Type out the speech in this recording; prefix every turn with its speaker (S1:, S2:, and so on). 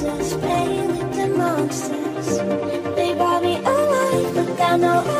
S1: monsters, play with the monsters. They brought me alive, but got no.